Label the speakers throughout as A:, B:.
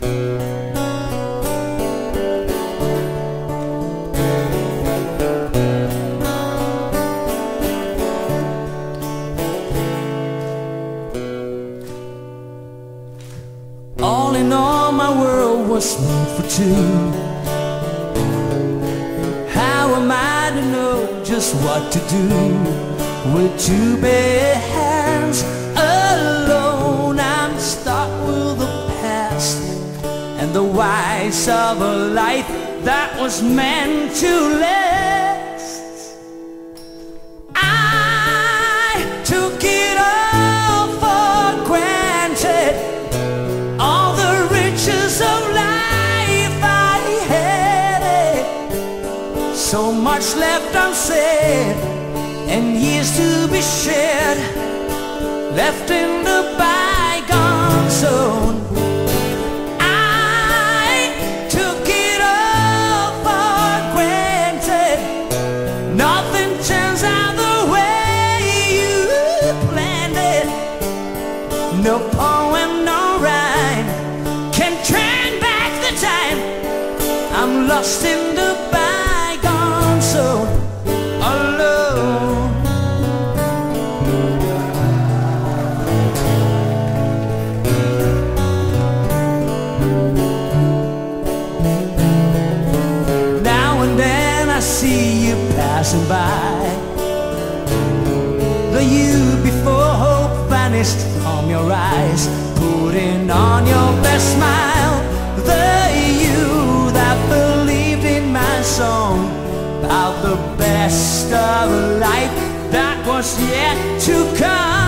A: All in all, my world was made for two. How am I to know just what to do with two bare wise of a life that was meant to last. I took it all for granted. All the riches of life I had. So much left unsaid and years to be shared Left in the bygone I'm lost in the bygone zone, alone. Now and then I see you passing by. The you before hope vanished from your eyes, putting on your best smile. About the best of life that was yet to come.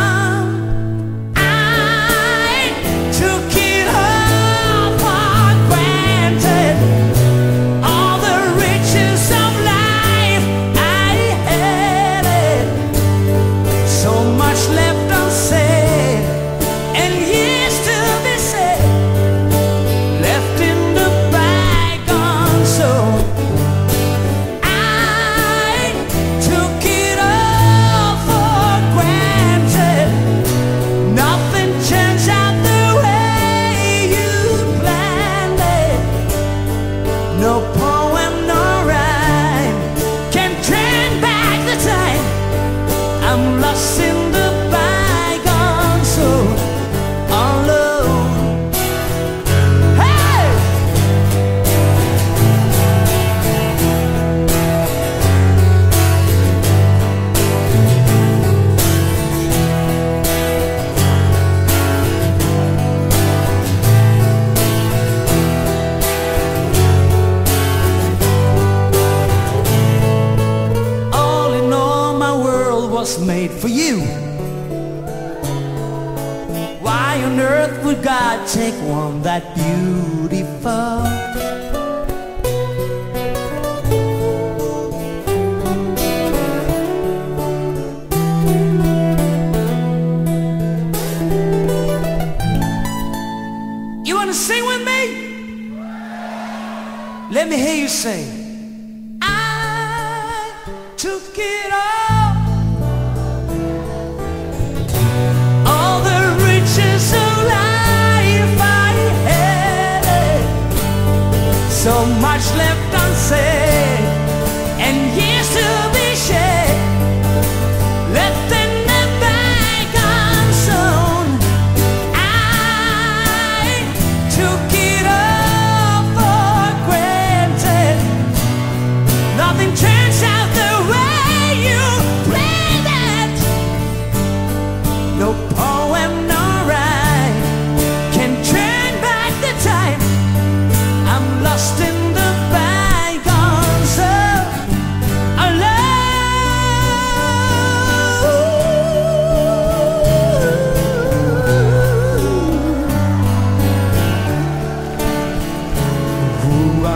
A: Made for you. Why on earth would God take one that beautiful? You wanna sing with me? Let me hear you sing. I took it. All So much left unsaid and years to be shared.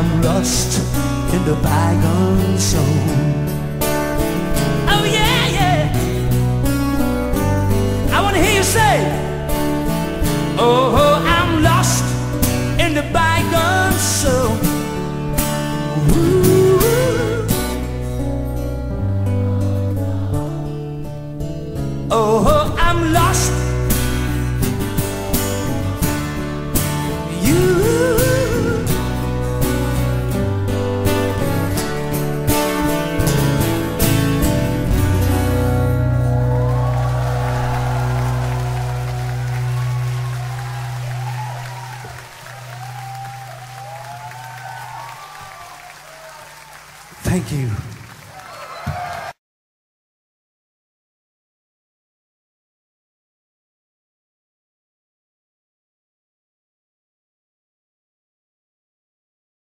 A: I'm lost in the bygone zone. Oh yeah, yeah. I wanna hear you say,